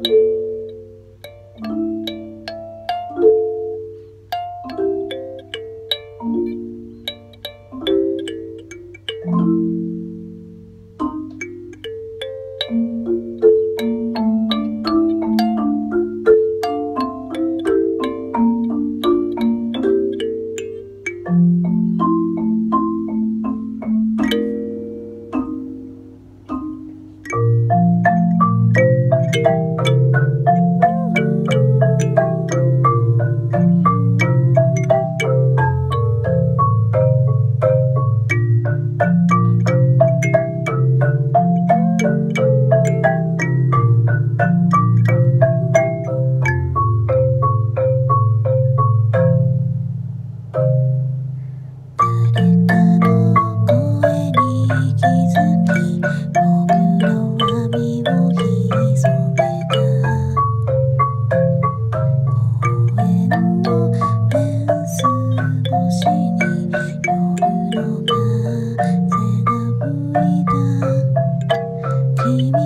you Bye.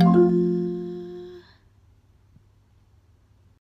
Thank you.